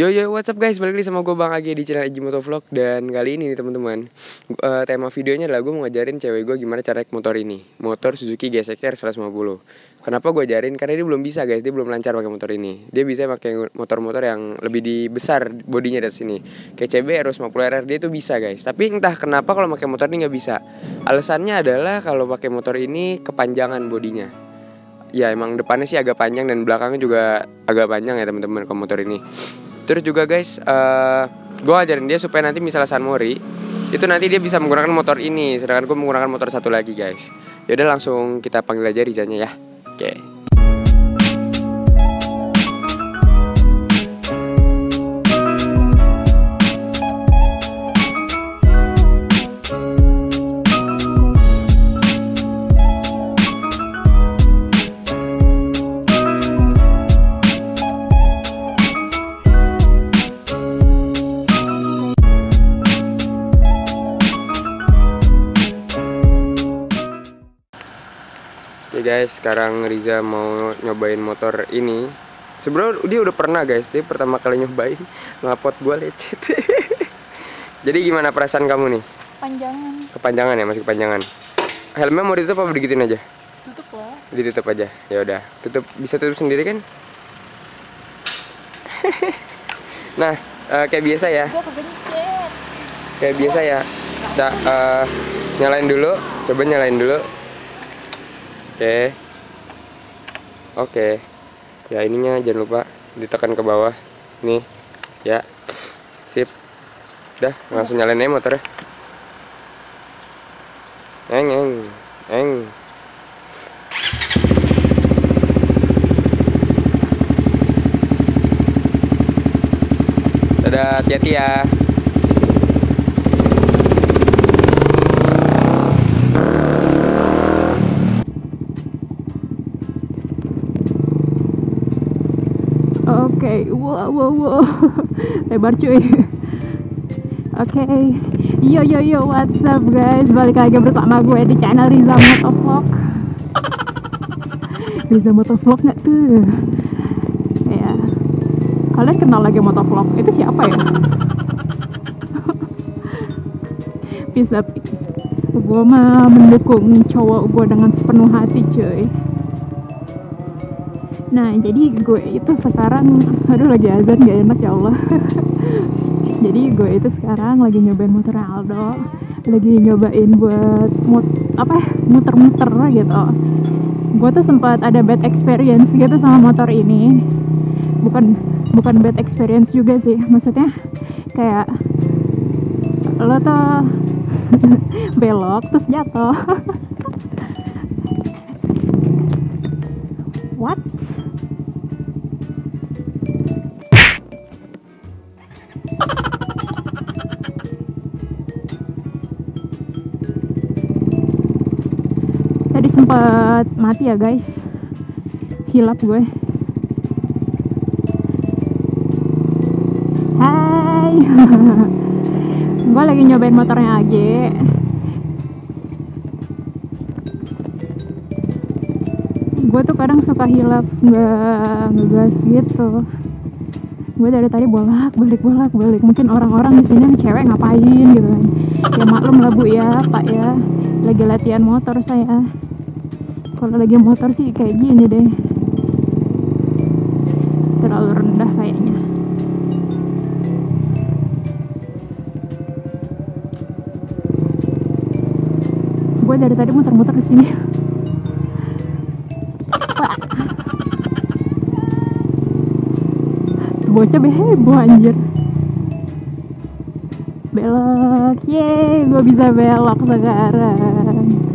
Yo yo what's up guys? Balik lagi sama gue Bang Agi di channel Agi Motovlog Dan kali ini nih teman-teman uh, Tema videonya adalah gue mau ngajarin cewek gue gimana cara naik motor ini. Motor Suzuki GSX-R 150 Kenapa gue ajarin? Karena dia belum bisa guys. Dia belum lancar pakai motor ini. Dia bisa pakai motor-motor yang lebih di besar bodinya dari sini Kayak CB R150 RR dia tuh bisa guys. Tapi entah kenapa kalau pakai motor ini nggak bisa. Alasannya adalah kalau pakai motor ini kepanjangan bodinya. Ya emang depannya sih agak panjang dan belakangnya juga agak panjang ya teman-teman kalau motor ini Terus juga guys, uh, gue ajarin dia supaya nanti misalnya San Mori itu nanti dia bisa menggunakan motor ini, sedangkan gue menggunakan motor satu lagi guys. Yaudah langsung kita panggil aja Rizanya ya. Oke. Okay. Guys, sekarang Riza mau nyobain motor ini. Sebenarnya dia udah pernah guys, dia pertama kali nyobain ngapot gua lecet. Jadi gimana perasaan kamu nih? Panjangan. Kepanjangan ya, masih kepanjangan. Helmnya mau ditutup apa digituin aja? Tutup lah. Ditutup aja. Ya udah, tutup bisa tutup sendiri kan? nah, uh, kayak biasa ya. Kayak biasa ya. Ca uh, nyalain dulu, coba nyalain dulu. Oke. Oke. Ya ininya jangan lupa ditekan ke bawah. Nih. Ya. Sip. Udah, langsung nyalain aja motornya. Eng eng. Eng. Dadah, hati-hati ya. Lebar cuy. Oke. Yo yo yo, what's up guys? Balik lagi bersama gue di channel Riza Motovlog. Riza Motovlog nggak tuh? Ya. Kalian kenal lagi Motovlog? Itu siapa ya? peace lah peace. Gue mah mendukung cowok gue dengan sepenuh hati cuy. Nah, jadi gue itu sekarang, aduh lagi azan gak enak ya Allah. jadi gue itu sekarang lagi nyobain motor Aldo, lagi nyobain buat mut apa ya, muter-muter gitu. Gue tuh sempat ada bad experience gitu sama motor ini. Bukan bukan bad experience juga sih, maksudnya kayak lo tuh belok terus jatuh. What? Sempat mati ya guys. Hilap gue. Hai. gue lagi nyobain motornya aja. Gue tuh kadang suka hilap nggak ngegas gitu. Gue dari tadi bolak balik bolak balik. Mungkin orang-orang di sini cewek ngapain gitu kan. Ya maklum lah bu ya pak ya. Lagi latihan motor saya kalau lagi motor sih kayak gini deh. Terlalu rendah kayaknya. Gue dari tadi muter-muter ke sini. Bocah behebo anjir. Belok. Yeay gue bisa belok sekarang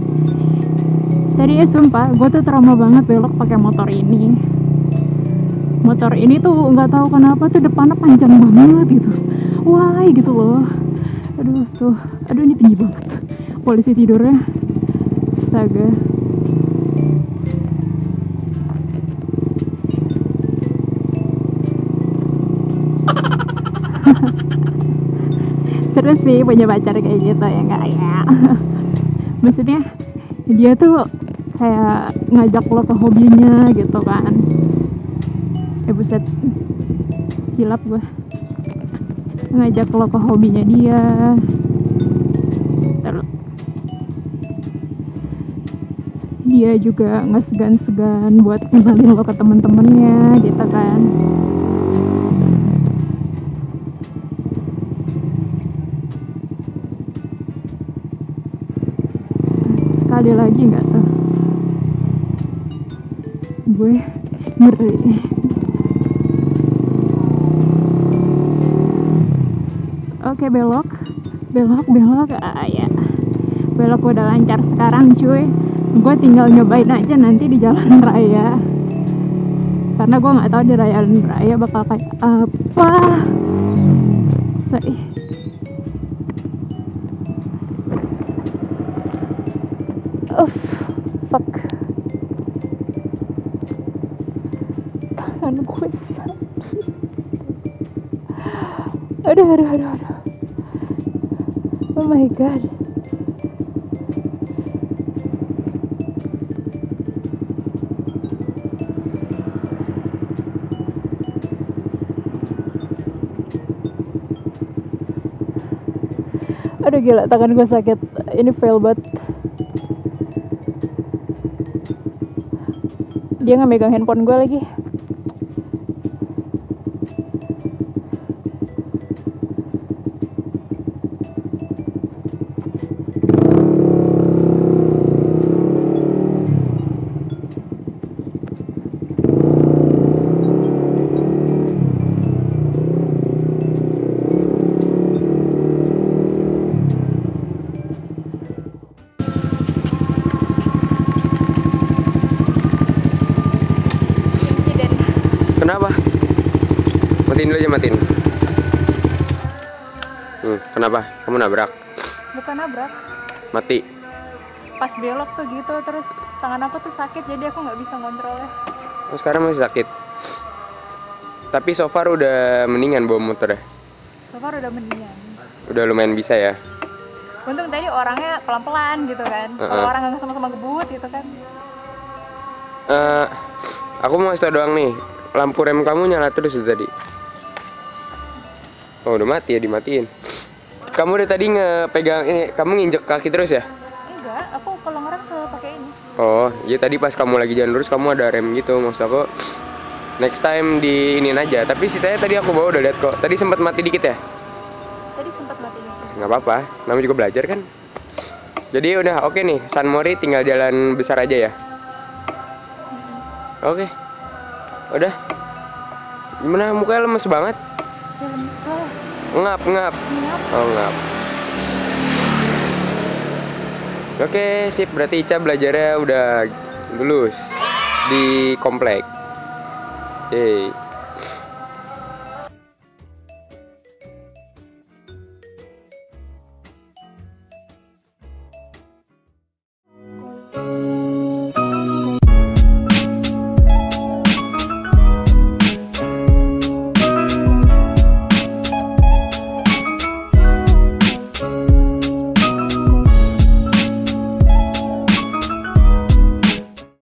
tadi ya sumpah gue tuh trauma banget belok pakai motor ini. Motor ini tuh nggak tahu kenapa tuh depannya panjang banget gitu. Wah gitu loh. Aduh tuh. Aduh ini tinggi banget. Polisi tidurnya. Astaga. Seru sih punya pacar kayak gitu ya enggak ya. Maksudnya dia tuh kayak ngajak lo ke hobinya gitu kan. Eh buset. Hilap gue ngajak lo ke hobinya dia. Terus dia juga nggak segan-segan buat kenalin lo ke temen-temennya gitu kan. Sekali lagi nggak tuh gue ngeri oke belok. Belok belok. Ah ya. Belok udah lancar sekarang cuy. Gue tinggal nyobain aja nanti di jalan raya. Karena gue nggak tahu di jalan raya bakal kayak apa. Say. Oh, Tangan gue sakit. Aduh, aduh, aduh, aduh. Oh my god. Aduh gila, tangan gue sakit. Ini fail banget. Dia nggak megang handphone gue lagi. Kenapa? Matiin dulu aja matiin. Hmm, kenapa? Kamu nabrak? Bukan nabrak. Mati. Pas belok tuh gitu, terus tangan aku tuh sakit jadi aku nggak bisa ngontrolnya. Oh, sekarang masih sakit. Tapi so far udah mendingan bawa motor ya. So far udah mendingan. Udah lumayan bisa ya. Untung tadi orangnya pelan-pelan gitu kan. Kalau Heeh. orang yang sama-sama gebut gitu kan. Eh, aku mau kasih tau doang nih. Lampu rem kamu nyala terus dari tadi. Oh, udah mati ya dimatiin. Kamu dari tadi ngepegang ini, kamu nginjek kaki terus ya? Enggak, aku kalau ngerem selalu pakai ini. Oh, iya tadi pas kamu lagi jalan lurus kamu ada rem gitu. Maksud aku next time di ini aja. Tapi sisanya tadi aku bawa udah lihat kok. Tadi sempat mati dikit ya? Tadi sempat mati ini. nggak apa-apa namanya juga belajar kan jadi udah oke nih San Mori tinggal jalan besar aja ya oke udah. Gimana? Mukanya lemes banget? Ya lemes lah. ngap ngap. Ngap. oh ngap. Oke sip. Berarti Ica belajarnya udah lulus di komplek. Yeay